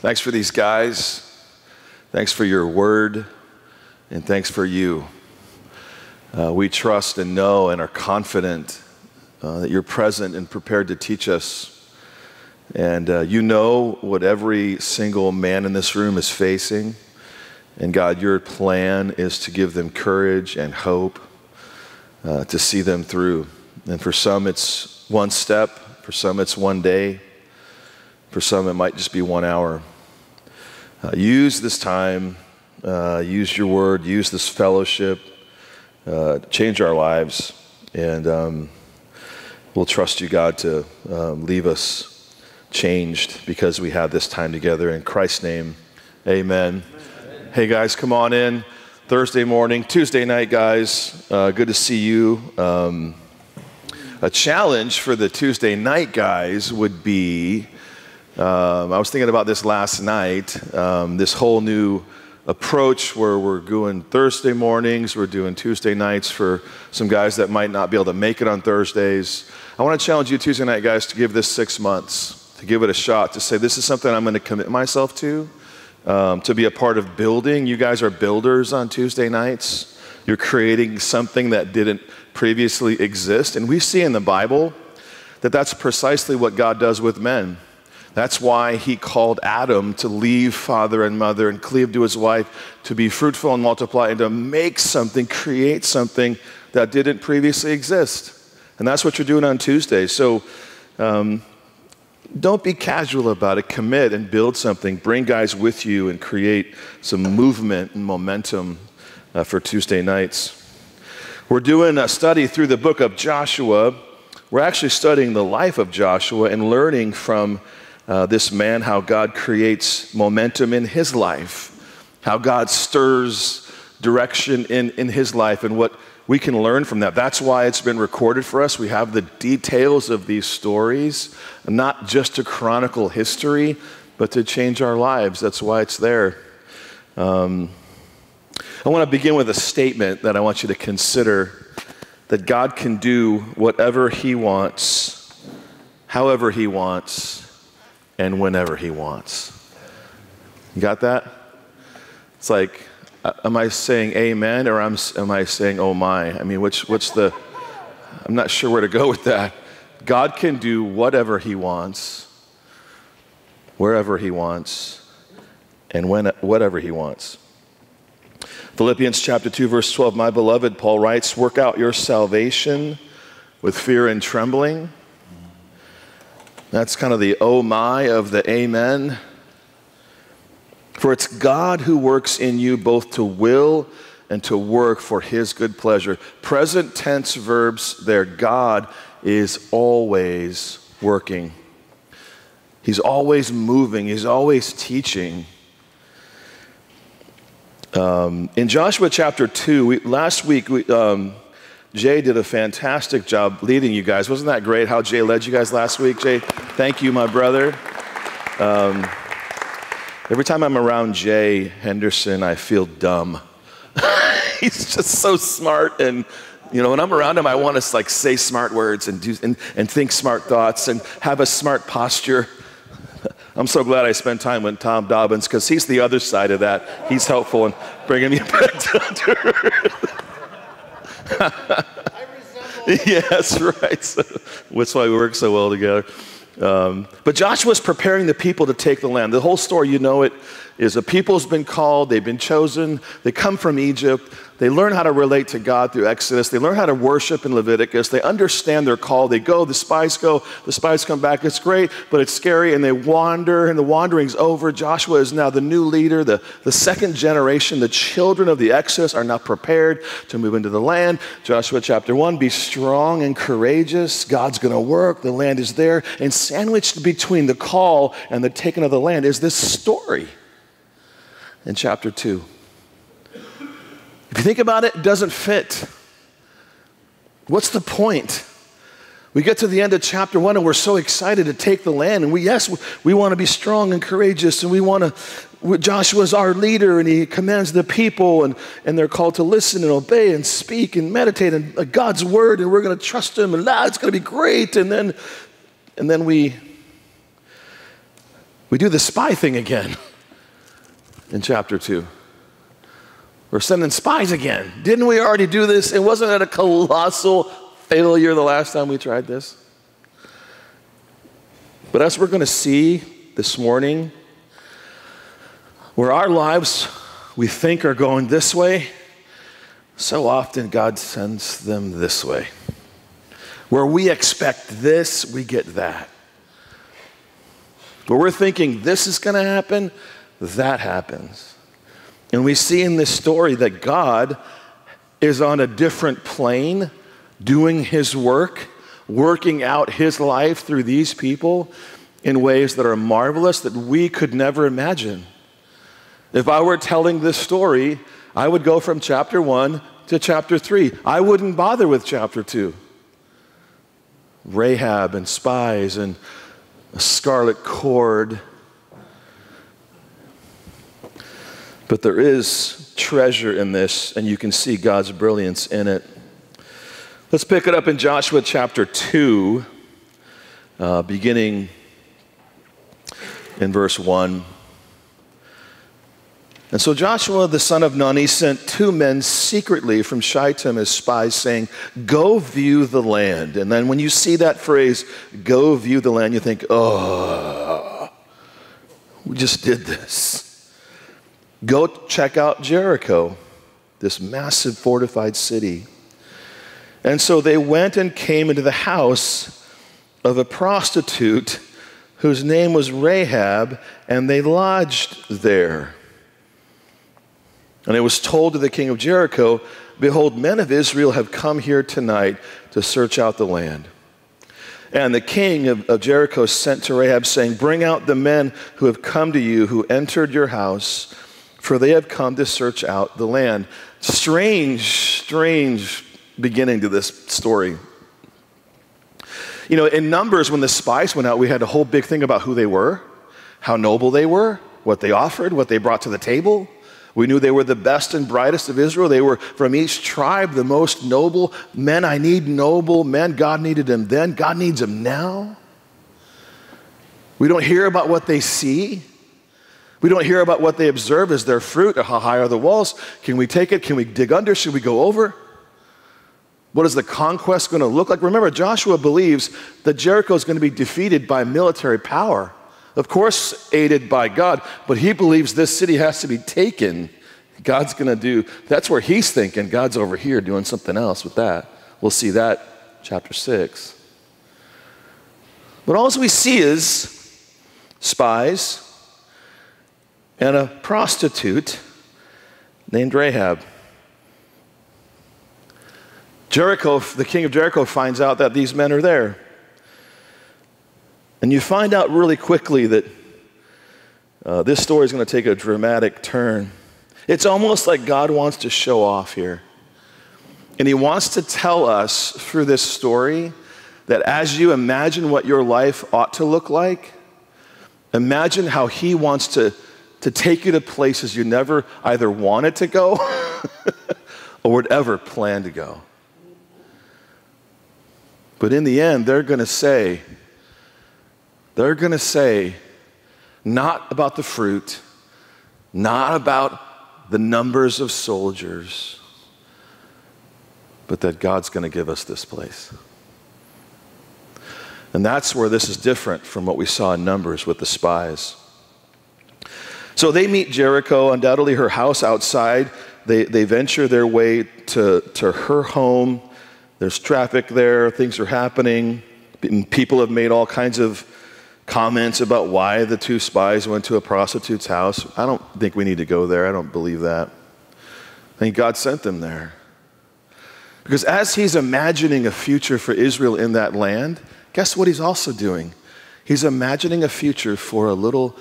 Thanks for these guys. Thanks for your word. And thanks for you. Uh, we trust and know and are confident uh, that you're present and prepared to teach us. And uh, you know what every single man in this room is facing. And God, your plan is to give them courage and hope uh, to see them through. And for some, it's one step, for some, it's one day, for some, it might just be one hour. Uh, use this time, uh, use your word, use this fellowship, uh, change our lives, and um, we'll trust you, God, to um, leave us changed because we have this time together. In Christ's name, amen. amen. Hey, guys, come on in. Thursday morning, Tuesday night, guys. Uh, good to see you. Um, a challenge for the Tuesday night guys would be um, I was thinking about this last night, um, this whole new approach where we're doing Thursday mornings, we're doing Tuesday nights for some guys that might not be able to make it on Thursdays. I want to challenge you, Tuesday night guys, to give this six months, to give it a shot, to say, this is something I'm going to commit myself to, um, to be a part of building. You guys are builders on Tuesday nights. You're creating something that didn't previously exist. And we see in the Bible that that's precisely what God does with men. That's why he called Adam to leave father and mother and cleave to his wife, to be fruitful and multiply, and to make something, create something that didn't previously exist. And that's what you're doing on Tuesday. So um, don't be casual about it. Commit and build something. Bring guys with you and create some movement and momentum uh, for Tuesday nights. We're doing a study through the book of Joshua. We're actually studying the life of Joshua and learning from uh, this man how God creates momentum in his life, how God stirs direction in, in his life, and what we can learn from that. That's why it's been recorded for us. We have the details of these stories, not just to chronicle history, but to change our lives. That's why it's there. Um, I want to begin with a statement that I want you to consider that God can do whatever He wants, however He wants, and whenever He wants. You got that? It's like, uh, am I saying amen or am, am I saying oh my? I mean, which, what's the, I'm not sure where to go with that. God can do whatever He wants, wherever He wants, and when, whatever He wants. Philippians chapter 2, verse 12, my beloved, Paul writes, work out your salvation with fear and trembling. That's kind of the oh my of the amen. For it's God who works in you both to will and to work for his good pleasure. Present tense verbs there. God is always working. He's always moving. He's always teaching. Um, in Joshua chapter 2, we, last week, we, um, Jay did a fantastic job leading you guys. Wasn't that great how Jay led you guys last week? Jay, thank you, my brother. Um, every time I'm around Jay Henderson, I feel dumb. He's just so smart and you know, when I'm around him, I want to like say smart words and do and, and think smart thoughts and have a smart posture. I'm so glad I spent time with Tom Dobbins because he's the other side of that. He's helpful in bringing me back to yes, right. So, that's why we work so well together. Um, but Joshua's preparing the people to take the land. The whole story, you know it, is a people's been called, they've been chosen, they come from Egypt, they learn how to relate to God through Exodus. They learn how to worship in Leviticus. They understand their call. They go, the spies go, the spies come back. It's great, but it's scary, and they wander, and the wandering's over. Joshua is now the new leader, the, the second generation. The children of the Exodus are now prepared to move into the land. Joshua chapter 1 Be strong and courageous. God's going to work. The land is there. And sandwiched between the call and the taking of the land is this story in chapter 2. If you think about it, it doesn't fit. What's the point? We get to the end of chapter one and we're so excited to take the land. And we, yes, we want to be strong and courageous and we want to, Joshua's our leader and he commands the people and, and they're called to listen and obey and speak and meditate on uh, God's word and we're going to trust him and ah, it's going to be great. And then, and then we, We do the spy thing again in chapter 2. We're sending spies again. Didn't we already do this? And wasn't it a colossal failure the last time we tried this? But as we're going to see this morning, where our lives we think are going this way, so often God sends them this way. Where we expect this, we get that. Where we're thinking this is going to happen, that happens. And we see in this story that God is on a different plane, doing his work, working out his life through these people in ways that are marvelous that we could never imagine. If I were telling this story, I would go from chapter one to chapter three. I wouldn't bother with chapter two. Rahab and spies and a scarlet cord But there is treasure in this, and you can see God's brilliance in it. Let's pick it up in Joshua chapter 2, uh, beginning in verse 1. And so Joshua the son of he sent two men secretly from Shittim as spies, saying, Go view the land. And then when you see that phrase, go view the land, you think, Oh, we just did this. Go check out Jericho, this massive fortified city. And so they went and came into the house of a prostitute whose name was Rahab, and they lodged there. And it was told to the king of Jericho, Behold, men of Israel have come here tonight to search out the land. And the king of, of, Jericho sent to Rahab, saying, Bring out the men who have come to you, who entered your house for they have come to search out the land. Strange, strange beginning to this story. You know, in Numbers, when the spies went out, we had a whole big thing about who they were, how noble they were, what they offered, what they brought to the table. We knew they were the best and brightest of Israel. They were from each tribe the most noble men. I need noble men. God needed them then. God needs them now. We don't hear about what they see. We don't hear about what they observe as their fruit or how high are the walls. Can we take it? Can we dig under? Should we go over? What is the conquest going to look like? Remember, Joshua believes that Jericho is going to be defeated by military power. Of course, aided by God, but he believes this city has to be taken. God's going to do, that's where he's thinking. God's over here doing something else with that. We'll see that chapter 6. But all we see is spies, and a prostitute named Rahab. Jericho, the king of Jericho, finds out that these men are there. And you find out really quickly that uh, this story is going to take a dramatic turn. It's almost like God wants to show off here. And He wants to tell us through this story that as you imagine what your life ought to look like, imagine how He wants to to take you to places you never either wanted to go or would ever plan to go. But in the end, they're going to say, they're going to say, not about the fruit, not about the numbers of soldiers, but that God's going to give us this place. And that's where this is different from what we saw in Numbers with the spies. So they meet Jericho, undoubtedly her house outside. They, they venture their way to, to her home. There's traffic there, things are happening. People have made all kinds of comments about why the two spies went to a prostitute's house. I don't think we need to go there. I don't believe that. I think God sent them there. Because as he's imagining a future for Israel in that land, guess what he's also doing? He's imagining a future for a little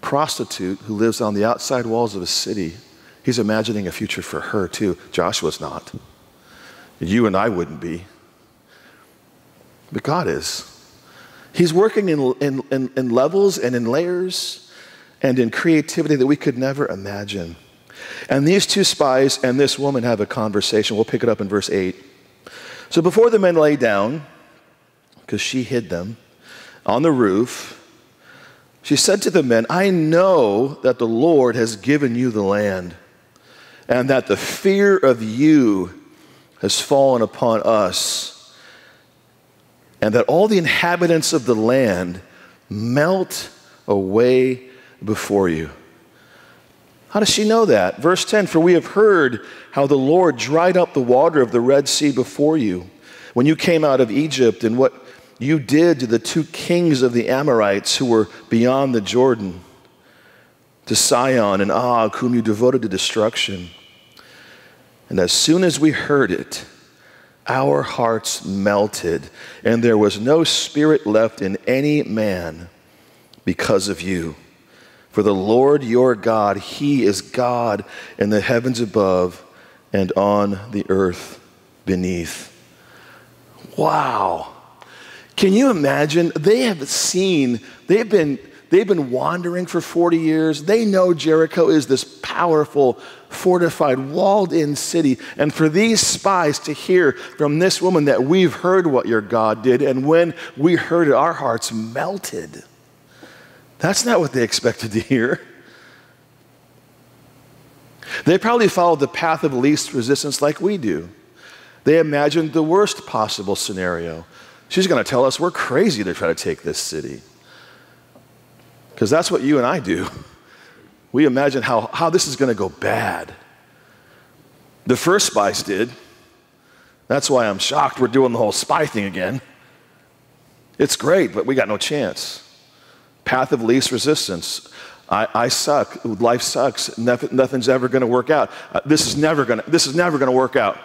prostitute who lives on the outside walls of a city, he's imagining a future for her too. Joshua's not. You and I wouldn't be. But God is. He's working in, in, in, in levels and in layers and in creativity that we could never imagine. And these two spies and this woman have a conversation. We'll pick it up in verse 8. So before the men lay down, because she hid them, on the roof, She said to the men, I know that the Lord has given you the land, and that the fear of you has fallen upon us, and that all the inhabitants of the land melt away before you. How does she know that? Verse 10 For we have heard how the Lord dried up the water of the Red Sea before you when you came out of Egypt, and what you did to the two kings of the Amorites who were beyond the Jordan, to Sihon and Og, whom you devoted to destruction. And as soon as we heard it, our hearts melted, and there was no spirit left in any man because of you. For the Lord your God, He is God in the heavens above and on the earth beneath. Wow. Can you imagine? They have seen, they've been, they've been wandering for 40 years. They know Jericho is this powerful, fortified, walled in city. And for these spies to hear from this woman that we've heard what your God did, and when we heard it, our hearts melted. That's not what they expected to hear. They probably followed the path of least resistance like we do. They imagined the worst possible scenario. She's going to tell us we're crazy to try to take this city. Because that's what you and I do. We imagine how, how this is going to go bad. The first spies did. That's why I'm shocked we're doing the whole spy thing again. It's great, but we got no chance path of least resistance. I, I suck. Life sucks. Nothing, nothing's ever going to work out. Uh, this is never going to. This is never going to work out.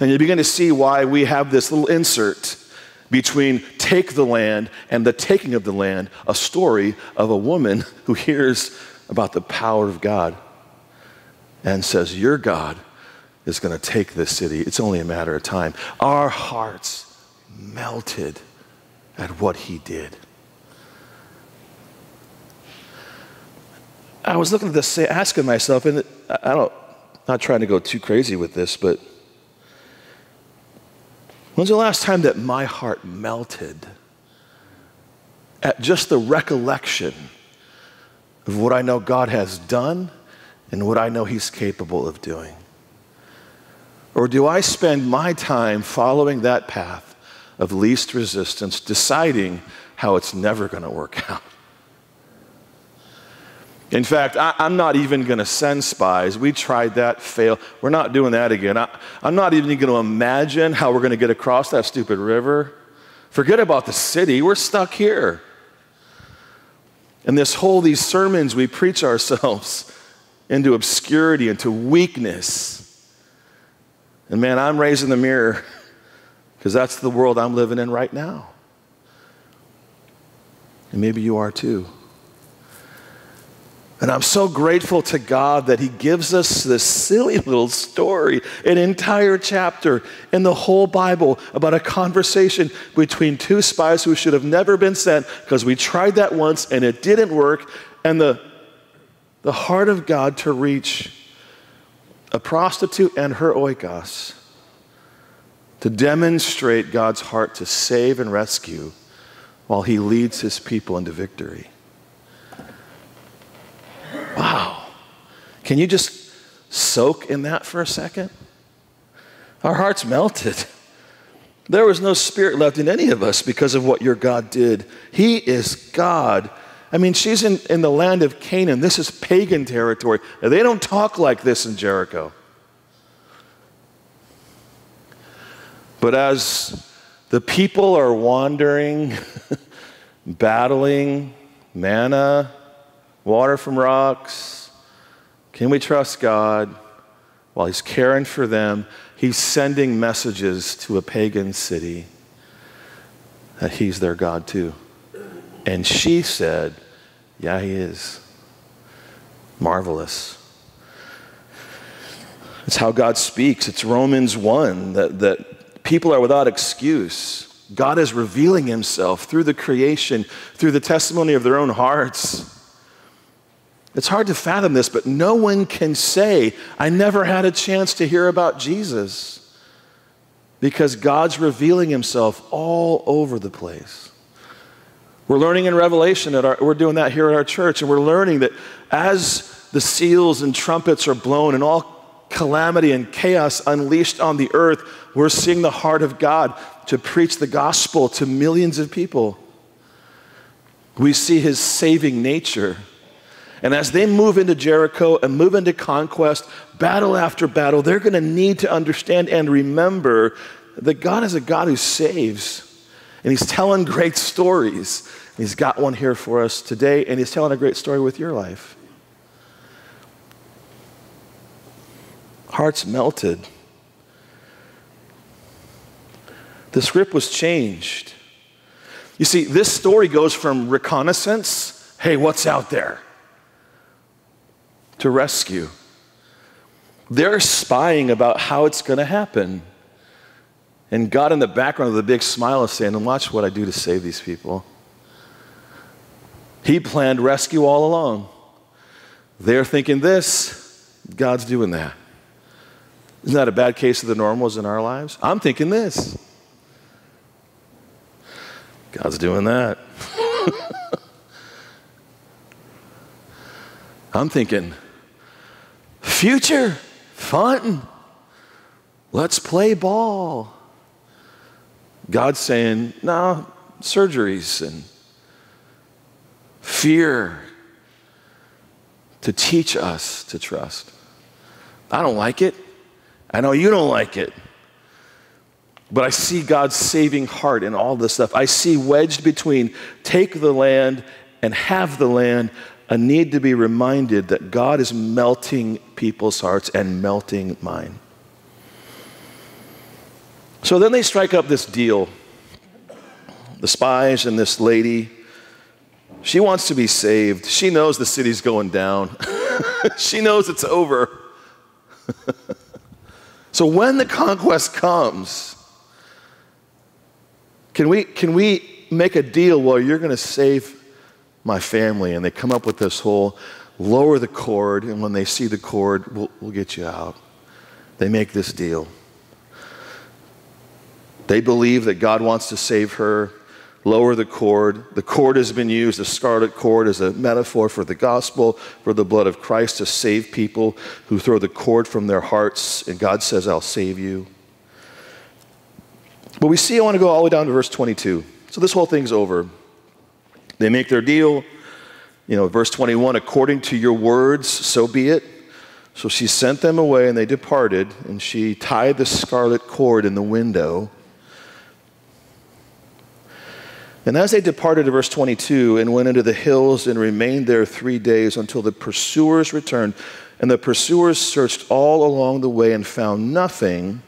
And you begin to see why we have this little insert between take the land and the taking of the land, a story of a woman who hears about the power of God and says, Your God is going to take this city. It's only a matter of time. Our hearts melted at what he did. I was looking at this, asking myself, and I don't, not trying to go too crazy with this, but when's the last time that my heart melted at just the recollection of what I know God has done and what I know He's capable of doing? Or do I spend my time following that path of least resistance, deciding how it's never going to work out. In fact, I, am not even going to send spies. We tried that, fail. We're not doing that again. I, I'm not even going to imagine how we're going to get across that stupid river. Forget about the city. We're stuck here. And this whole, these sermons, we preach ourselves into obscurity, into weakness. And man, I'm raising the mirror because that's the world I'm living in right now. And maybe you are too. And I'm so grateful to God that He gives us this silly little story, an entire chapter in the whole Bible about a conversation between two spies who should have never been sent because we tried that once and it didn't work. And the, the heart of God to reach a prostitute and her oikos to demonstrate God's heart to save and rescue while he leads his people into victory. Wow. Can you just soak in that for a second? Our hearts melted. There was no spirit left in any of us because of what your God did. He is God. I mean, she's in, in the land of Canaan. This is pagan territory. They don't talk like this in Jericho. But as the people are wandering, battling manna, water from rocks, can we trust God while He's caring for them? He's sending messages to a pagan city that He's their God too. And she said, Yeah, He is. Marvelous. It's how God speaks. It's Romans 1 that, that people are without excuse. God is revealing himself through the creation, through the testimony of their own hearts. It's hard to fathom this, but no one can say, I never had a chance to hear about Jesus. Because God's revealing himself all over the place. We're learning in Revelation that our, we're doing that here at our church, and we're learning that as the seals and trumpets are blown and all calamity and chaos unleashed on the earth, we're seeing the heart of God to preach the gospel to millions of people. We see his saving nature. And as they move into Jericho and move into conquest, battle after battle, they're going to need to understand and remember that God is a God who saves. And he's telling great stories. He's got one here for us today, and he's telling a great story with your life. Hearts melted. The script was changed. You see, this story goes from reconnaissance, hey, what's out there, to rescue. They're spying about how it's going to happen. And God in the background with a big smile is saying, and Watch what I do to save these people. He planned rescue all along. They're thinking this, God's doing that. Isn't that a bad case of the normals in our lives? I'm thinking this. God's doing that. I'm thinking, future, fun, let's play ball. God's saying, no, surgeries and fear to teach us to trust. I don't like it. I know you don't like it. But I see God's saving heart in all this stuff. I see wedged between take the land and have the land a need to be reminded that God is melting people's hearts and melting mine. So then they strike up this deal. The spies and this lady, she wants to be saved. She knows the city's going down. she knows it's over. so when the conquest comes, can we, can we make a deal where you're going to save my family? And they come up with this whole lower the cord, and when they see the cord, we'll, we'll get you out. They make this deal. They believe that God wants to save her. Lower the cord. The cord has been used, the scarlet cord, as a metaphor for the gospel, for the blood of Christ to save people who throw the cord from their hearts, and God says, I'll save you. But we see, I want to go all the way down to verse 22. So this whole thing's over. They make their deal. You know, verse 21 according to your words, so be it. So she sent them away, and they departed, and she tied the scarlet cord in the window. And as they departed, verse 22, and went into the hills and remained there three days until the pursuers returned. And the pursuers searched all along the way and found nothing.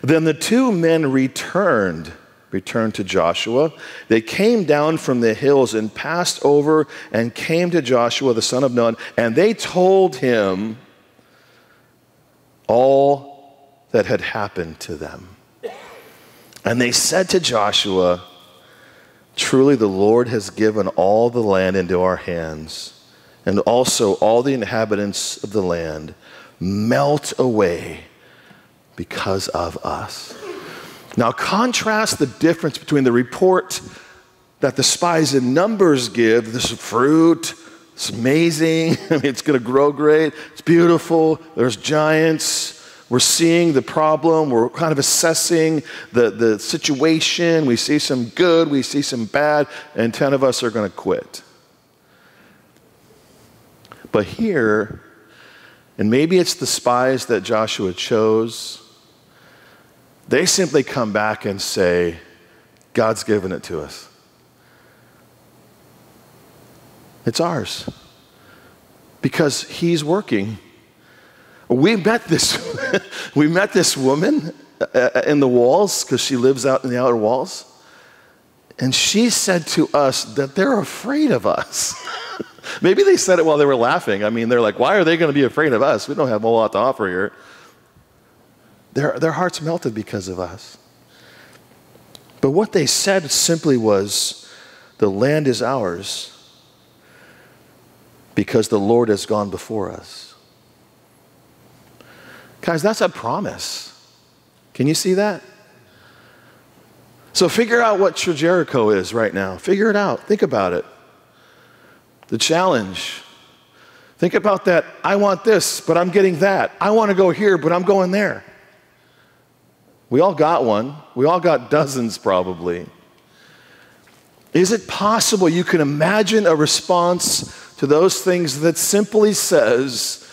Then the two men returned, returned to Joshua. They came down from the hills and passed over and came to Joshua, the son of Nun, and they told him all that had happened to them. And they said to Joshua, Truly the Lord has given all the land into our hands, and also all the inhabitants of the land melt away because of us. Now, contrast the difference between the report that the spies in Numbers give this fruit, it's amazing, I mean, it's going to grow great, it's beautiful, there's giants. We're seeing the problem, we're kind of assessing the, the situation. We see some good, we see some bad, and 10 of us are going to quit. But here, and maybe it's the spies that Joshua chose, they simply come back and say, God's given it to us. It's ours. Because he's working. We met this, we met this woman uh, uh, in the walls because she lives out in the outer walls. And she said to us that they're afraid of us. Maybe they said it while they were laughing. I mean, they're like, why are they going to be afraid of us? We don't have a whole lot to offer here. Their, their hearts melted because of us. But what they said simply was, the land is ours because the Lord has gone before us. Guys, that's a promise. Can you see that? So figure out what your Jericho is right now. Figure it out. Think about it. The challenge. Think about that. I want this, but I'm getting that. I want to go here, but I'm going there. We all got one. We all got dozens, probably. Is it possible you can imagine a response to those things that simply says,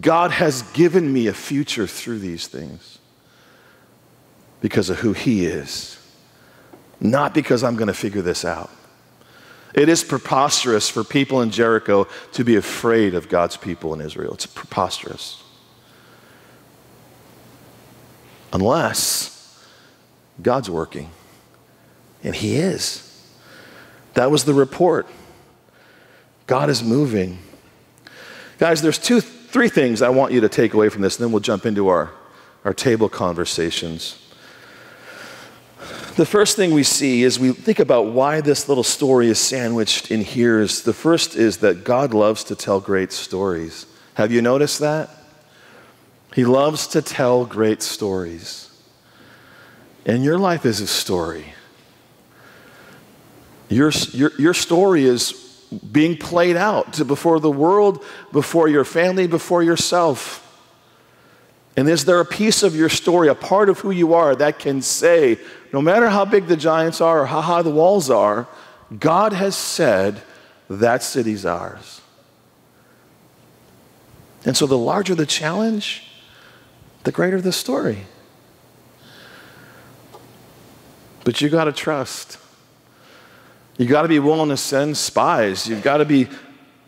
God has given me a future through these things because of who He is, not because I'm going to figure this out? It is preposterous for people in Jericho to be afraid of God's people in Israel. It's preposterous. Unless God's working, and He is. That was the report. God is moving. Guys, there's two, three things I want you to take away from this, and then we'll jump into our, our table conversations. The first thing we see is we think about why this little story is sandwiched in here. Is the first is that God loves to tell great stories. Have you noticed that? He loves to tell great stories. And your life is a story. Your, your, your story is being played out before the world, before your family, before yourself. And is there a piece of your story, a part of who you are, that can say, no matter how big the giants are or how high the walls are, God has said that city's ours. And so the larger the challenge, the greater the story. But you got to trust. You got to be willing to send spies. You've got to be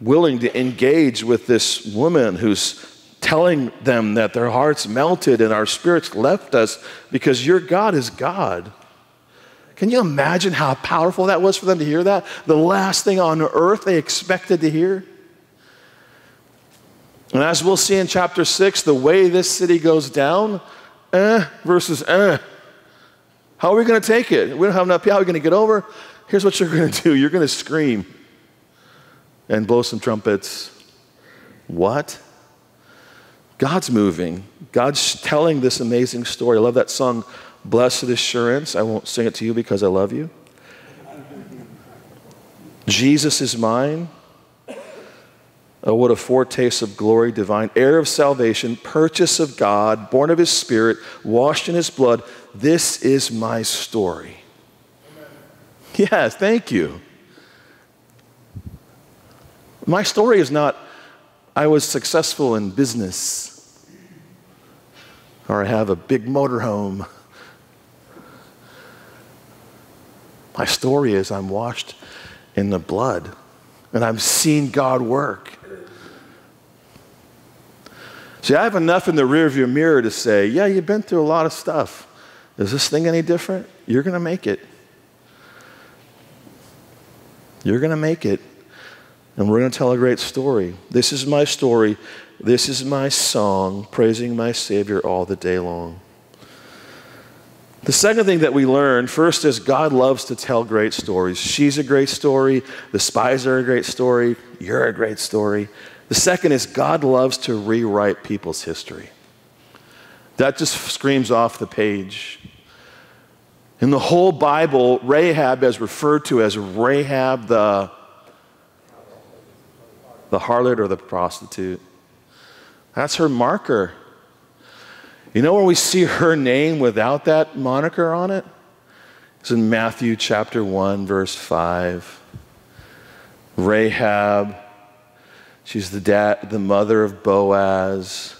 willing to engage with this woman who's telling them that their hearts melted and our spirits left us because your God is God. Can you imagine how powerful that was for them to hear that? The last thing on earth they expected to hear. And as we'll see in chapter 6, the way this city goes down, eh versus eh. How are we going to take it? We don't have enough. How are we going to get over? Here's what you're going to do you're going to scream and blow some trumpets. What? God's moving. God's telling this amazing story. I love that song, Blessed Assurance. I won't sing it to you because I love you. Jesus is mine. Oh, what a foretaste of glory divine, heir of salvation, purchase of God, born of his spirit, washed in his blood. This is my story. Yes, thank you. My story is not, I was successful in business, or I have a big motorhome. My story is I'm washed in the blood, and I've seen God work. See, I have enough in the rearview mirror to say, yeah, you've been through a lot of stuff. Is this thing any different? You're going to make it. You're going to make it. And we're going to tell a great story. This is my story. This is my song, praising my Savior all the day long. The second thing that we learn first is God loves to tell great stories. She's a great story. The spies are a great story. You're a great story. The second is God loves to rewrite people's history. That just screams off the page. In the whole Bible, Rahab is referred to as Rahab the, the harlot or the prostitute. That's her marker. You know where we see her name without that moniker on it? It's in Matthew chapter 1, verse 5. Rahab, she's the, the mother of Boaz,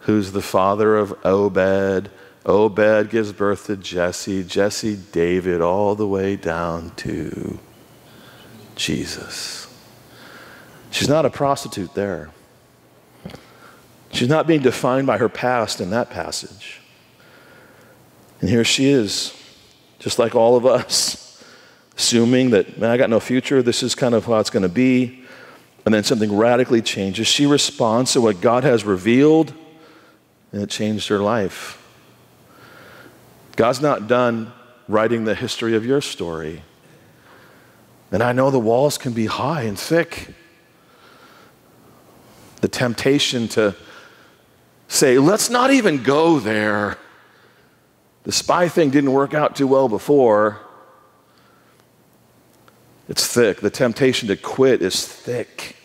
who's the father of Obed Obed gives birth to Jesse, Jesse, David, all the way down to Jesus. She's not a prostitute there. She's not being defined by her past in that passage. And here she is, just like all of us, assuming that, man, I got no future, this is kind of how it's going to be. And then something radically changes. She responds to what God has revealed, and it changed her life. God's not done writing the history of your story. And I know the walls can be high and thick. The temptation to say, let's not even go there. The spy thing didn't work out too well before. It's thick. The temptation to quit is thick.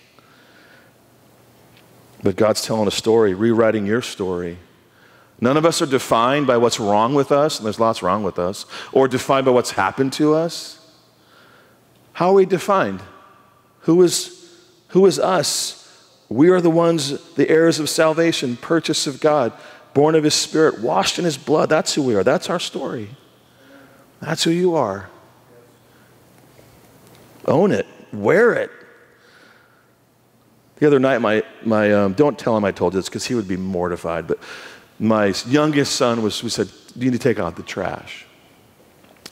But God's telling a story, rewriting your story. None of us are defined by what's wrong with us, and there's lots wrong with us, or defined by what's happened to us. How are we defined? Who is, who is us? We are the ones, the heirs of salvation, purchase of God, born of His Spirit, washed in His blood. That's who we are. That's our story. That's who you are. Own it, wear it. The other night, my, my um, don't tell him I told you this because he would be mortified, but my youngest son was, we said, You need to take out the trash.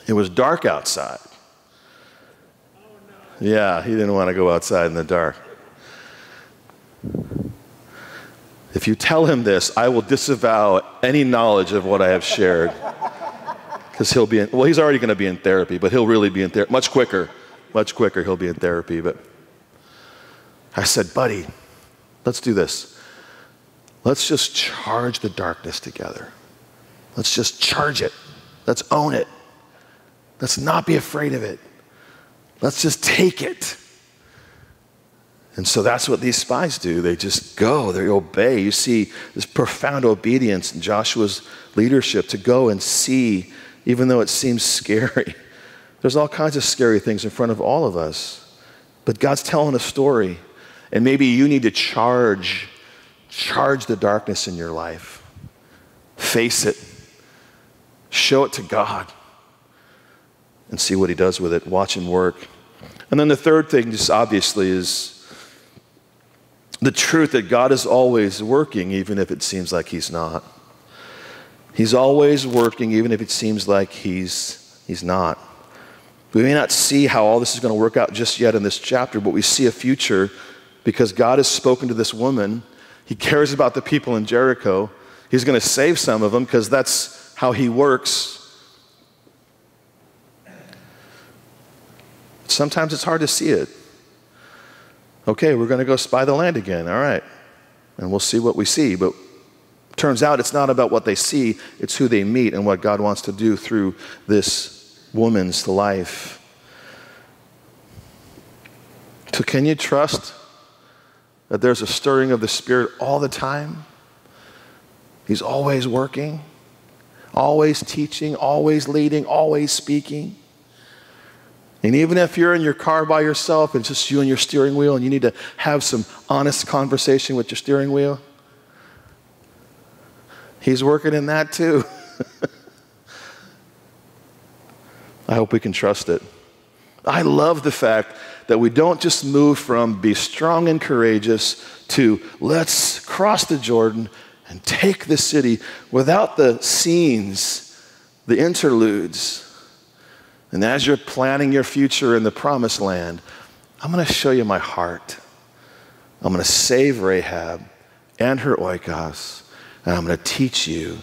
It was dark outside. Yeah, he didn't want to go outside in the dark. If you tell him this, I will disavow any knowledge of what I have shared. Because he'll be in, well, he's already going to be in therapy, but he'll really be in therapy much quicker. Much quicker, he'll be in therapy. But I said, buddy, let's do this. Let's just charge the darkness together. Let's just charge it. Let's own it. Let's not be afraid of it. Let's just take it. And so that's what these spies do. They just go, they obey. You see this profound obedience in Joshua's leadership to go and see, even though it seems scary. There's all kinds of scary things in front of all of us. But God's telling a story. And maybe you need to charge, charge the darkness in your life. Face it. Show it to God and see what he does with it. Watch him work. And then the third thing, just obviously, is the truth that God is always working, even if it seems like he's not. He's always working, even if it seems like he's, he's not. We may not see how all this is going to work out just yet in this chapter, but we see a future because God has spoken to this woman. He cares about the people in Jericho. He's going to save some of them because that's how he works. Sometimes it's hard to see it. Okay, we're going to go spy the land again. All right. And we'll see what we see. But turns out it's not about what they see, it's who they meet and what God wants to do through this woman's life. So, can you trust that there's a stirring of the Spirit all the time? He's always working, always teaching, always leading, always speaking. And even if you're in your car by yourself and just you and your steering wheel and you need to have some honest conversation with your steering wheel, He's working in that too. I hope we can trust it. I love the fact that we don't just move from be strong and courageous to let's cross the Jordan and take the city without the scenes, the interludes and as you're planning your future in the promised land, I'm going to show you my heart. I'm going to save Rahab and her oikos, and I'm going to teach you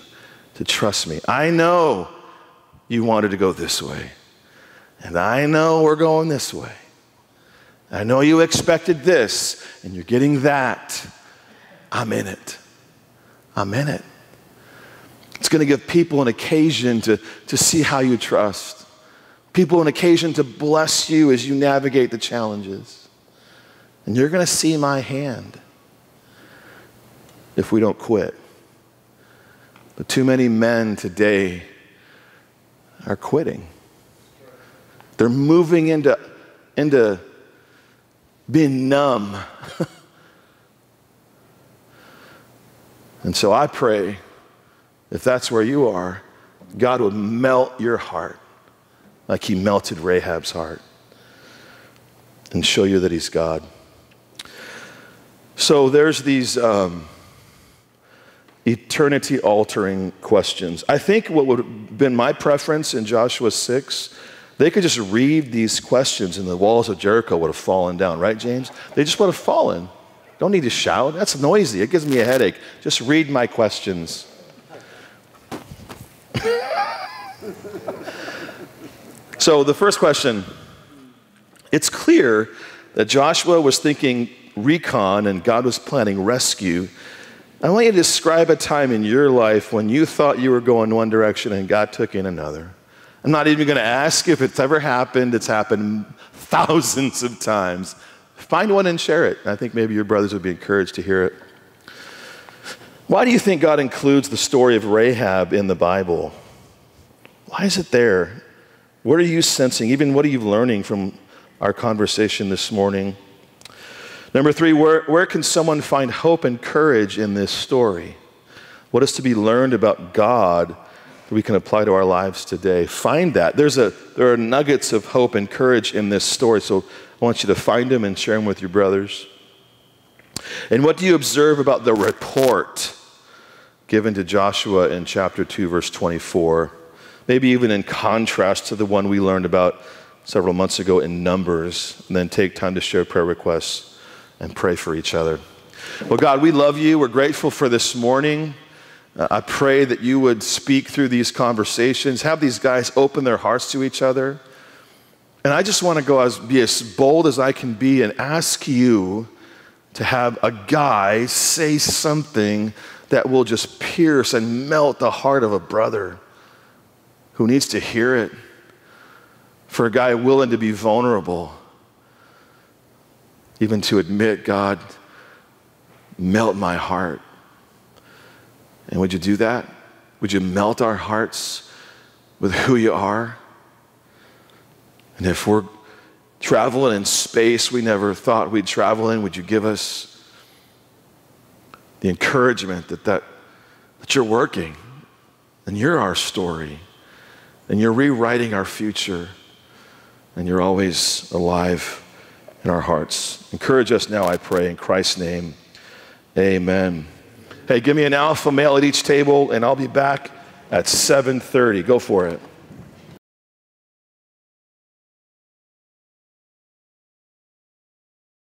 to trust me. I know you wanted to go this way, and I know we're going this way. I know you expected this, and you're getting that. I'm in it. I'm in it. It's going to give people an occasion to, to see how you trust people an occasion to bless you as you navigate the challenges. And you're going to see my hand if we don't quit. But too many men today are quitting. They're moving into, into being numb. and so I pray, if that's where you are, God would melt your heart like he melted Rahab's heart and show you that he's God. So there's these um, eternity altering questions. I think what would have been my preference in Joshua 6, they could just read these questions and the walls of Jericho would have fallen down, right, James? They just would have fallen. Don't need to shout. That's noisy. It gives me a headache. Just read my questions. So, the first question it's clear that Joshua was thinking recon and God was planning rescue. I want you to describe a time in your life when you thought you were going one direction and God took in another. I'm not even going to ask if it's ever happened. It's happened thousands of times. Find one and share it. I think maybe your brothers would be encouraged to hear it. Why do you think God includes the story of Rahab in the Bible? Why is it there? What are you sensing? Even what are you learning from our conversation this morning? Number three, where, where can someone find hope and courage in this story? What is to be learned about God that we can apply to our lives today? Find that. There's a, there are nuggets of hope and courage in this story, so I want you to find them and share them with your brothers. And what do you observe about the report given to Joshua in chapter 2, verse 24? Maybe even in contrast to the one we learned about several months ago in Numbers, and then take time to share prayer requests and pray for each other. Well, God, we love you. We're grateful for this morning. Uh, I pray that you would speak through these conversations, have these guys open their hearts to each other. And I just want to go as be as bold as I can be and ask you to have a guy say something that will just pierce and melt the heart of a brother who needs to hear it. For a guy willing to be vulnerable even to admit, God, melt my heart. And would you do that? Would you melt our hearts with who you are? And if we're traveling in space we never thought we'd travel in, would you give us the encouragement that, that, that you're working and you're our story and you're rewriting our future and you're always alive in our hearts. Encourage us now, I pray, in Christ's name. Amen. Hey, give me an alpha male at each table, and I'll be back at 7:30. Go for it.